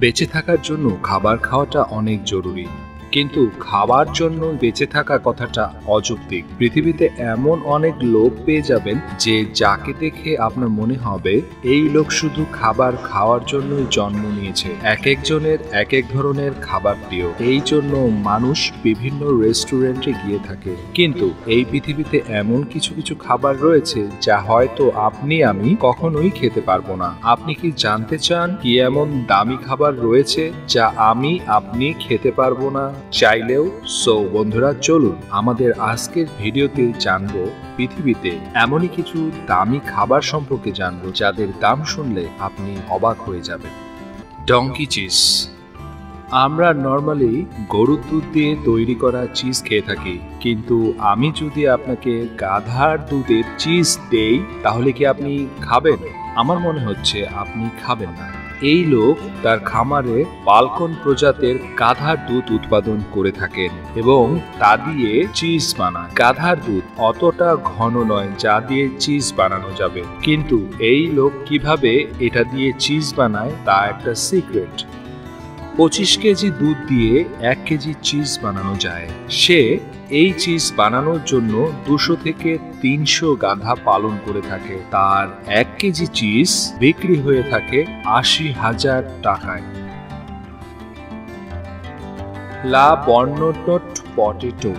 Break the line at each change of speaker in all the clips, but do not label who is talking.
বেঁচে থাকার জন্য খাবার খাওয়াটা অনেক জরুরি। কিন্তু খাবার জন্য বেঁচে থাকা কথাটা অযৌক্তিক। পৃথিবীতে এমন অনেক লোক পেয়ে যাবেন যে যাকে দেখে আপনার মনে হবে, এই লোক শুধু খাবার খাওয়ার জন্যই জন্ম নিয়েছে। এক একজনের এক এক ধরনের খাবার প্রিয়। এই জন্য মানুষ বিভিন্ন রেস্টুরেন্টে গিয়ে থাকে। কিন্তু এই পৃথিবীতে এমন কিছু কিছু খাবার রয়েছে যা হয়তো আপনি, আমি কখনোই খেতে পারব না। আপনি কি জানতে চান কি এমন দামি খাবার রয়েছে যা আমি, আপনি খেতে পারব না? চাইলেও সো বন্ধুরা, চলুন আমাদের আজকের ভিডিওতে জানব পৃথিবীতে এমনই কিছু দামি খাবার সম্পর্কে জানব যাদের দাম শুনলে আপনি অবাক হয়ে যাবেন। ডঙ্কি চিজ আমরা নর্মালি গরুর দুধ দিয়ে তৈরি করা চিজ খেয়ে থাকি, কিন্তু আমি যদি আপনাকে গাধার দুধের চিজ দেই, তাহলে কি আপনি খাবেন? আমার মনে হচ্ছে আপনি খাবেন না। এই লোক তার খামারে বালকন প্রজাতের গাধার দুধ উৎপাদন করে থাকেন এবং তা দিয়ে চিজ বানায়। গাধার দুধ অতটা ঘন নয়, যা দিয়ে চিজ বানানো যাবে। কিন্তু এই লোক কীভাবে এটা দিয়ে চিজ বানায় তা একটা সিক্রেট। পঁচিশ কেজি দুধ দিয়ে এক কেজি চিজ বানানো যায়। সে এই চিজ বানানোর জন্য দুশো থেকে তিনশো গাধা পালন করে থাকে। তার এক কেজি চিজ বিক্রি হয়ে থাকে আশি হাজার টাকায়। লা বর্ণটট পটেটো।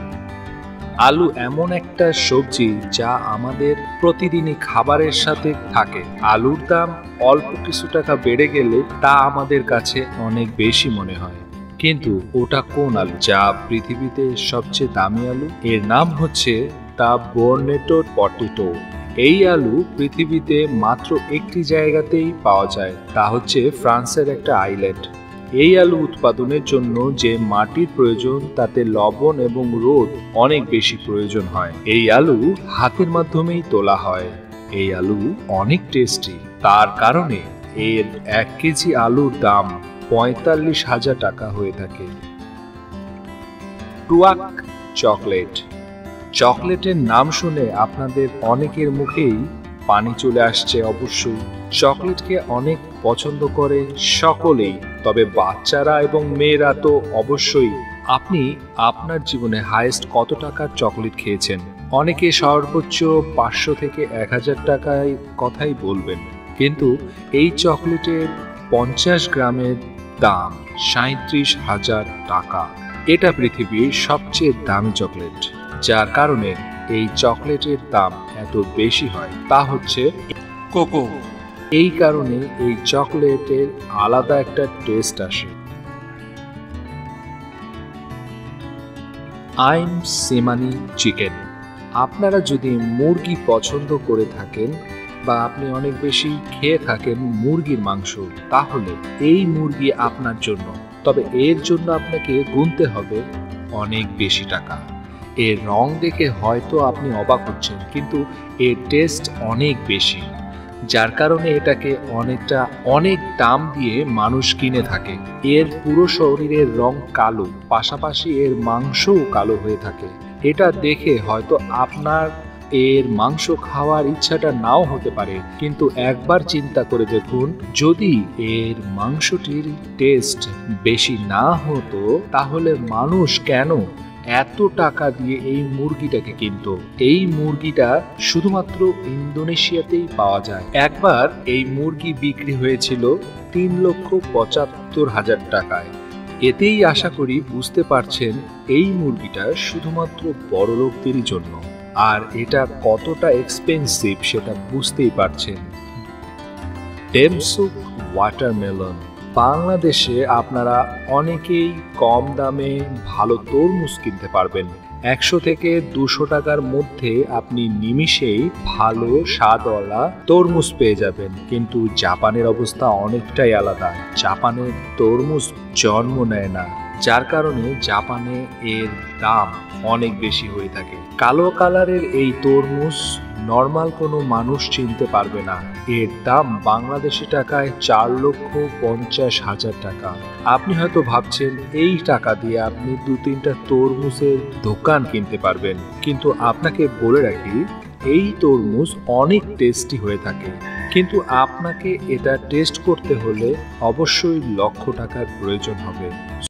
আলু এমন একটা সবজি যা আমাদের প্রতিদিনই খাবারের সাথে থাকে। আলুর দাম অল্প কিছু টাকা বেড়ে গেলে তা আমাদের কাছে অনেক বেশি মনে হয়। কিন্তু ওটা কোন আলু? যা পৃথিবীতে সবচেয়ে দামি আলু। এর নাম হচ্ছে দ্য বোর্নেটো পটেটো। এই আলু পৃথিবীতে মাত্র একটি জায়গাতেই পাওয়া যায়, তা হচ্ছে ফ্রান্সের একটা আইল্যান্ড। এই আলু উৎপাদনের জন্য যে মাটির প্রয়োজন, তাতে লবণ এবং রোদ অনেক বেশি প্রয়োজন হয়। এই আলু হাতের মাধ্যমেই তোলা হয়। এই আলু অনেক টেস্টি। তার কারণে এর এক কেজি আলুর দাম পঁয়তাল্লিশ হাজার টাকা হয়ে থাকে। টুয়াক চকলেট। চকলেটের নাম শুনে আপনাদের অনেকের মুখেই পানি চলে আসছে অবশ্যই। চকলেটকে অনেক পছন্দ করে সকলেই, তবে বাচ্চারা এবং মেয়েরা তো অবশ্যই। আপনি আপনার জীবনে হাইয়েস্ট কত টাকার চকলেট খেয়েছেন? অনেকে সর্বোচ্চ পাঁচশো থেকে এক হাজার টাকায় কথাই বলবেন। কিন্তু এই চকলেটের পঞ্চাশ গ্রামের দাম সাঁত্রিশ হাজার টাকা। এটা পৃথিবীর সবচেয়ে দামি চকলেট। যার কারণে এই চকলেটের দাম এত বেশি হয়, তা হচ্ছে
কোকো।
এই কারণে এই চকলেটের আলাদা একটা টেস্ট আসে। Ayam Cemani chicken. আপনারা যদি মুরগি পছন্দ করে থাকেন বা আপনি অনেক বেশি খেয়ে থাকেন মুরগির মাংস, তাহলে এই মুরগি আপনার জন্য। তবে এর জন্য আপনাকে গুনতে হবে অনেক বেশি টাকা। এর রং দেখে হয়তো আপনি অবাক হচ্ছেন, কিন্তু এর টেস্ট অনেক বেশি, যার কারণে এটাকে অনেকটা, অনেক দাম দিয়ে মানুষ কিনে থাকে। এর পুরো শরীরের রং কালো, পাশাপাশি এর মাংসও কালো হয়ে থাকে। এটা দেখে হয়তো আপনার এর মাংস খাওয়ার ইচ্ছাটা নাও হতে পারে, কিন্তু একবার চিন্তা করে দেখুন, যদি এর মাংসটির টেস্ট বেশি না হতো, তাহলে মানুষ কেন এত টাকা দিয়ে এই মুরগিটাকে কিনতো? এই মুরগিটা শুধুমাত্র ইন্দোনেশিয়াতেই পাওয়া যায়। একবার এই মুরগি বিক্রি হয়েছিল তিন লক্ষ পঁচাত্তর হাজার টাকায়। এতেই আশা করি বুঝতে পারছেন, এই মুরগিটা শুধুমাত্র বড় লোকদেরই জন্য। আর এটা কতটা এক্সপেন্সিভ সেটা বুঝতেই পারছেন। ডেমসুপ ওয়াটারমেলন বাংলাদেশে আপনারা অনেকেই কম দামে ভালো তরমুজ কিনতে পারবেন। একশো থেকে দুশো টাকার মধ্যে আপনি নিমিষেই ভালো স্বাদওয়ালা তরমুজ পেয়ে যাবেন। কিন্তু জাপানের অবস্থা অনেকটাই আলাদা। জাপানের তরমুজ জন্ম নেয় না। যার কারণে জাপানে এর দাম অনেক বেশি হয়ে থাকে। কালো কালারের এই তরমুজ নর্মাল কোনো মানুষ চিনতে পারবে না। এর দাম বাংলাদেশি টাকায় চার লক্ষ পঞ্চাশ হাজার টাকা। আপনি হয়তো ভাবছেন, এই টাকা দিয়ে আপনি দু তিনটা তরমুজের দোকান কিনতে পারবেন। কিন্তু আপনাকে বলে রাখি, এই তরমুজ অনেক টেস্টি হয়ে থাকে। কিন্তু আপনাকে এটা টেস্ট করতে হলে অবশ্যই লক্ষ টাকার প্রয়োজন হবে।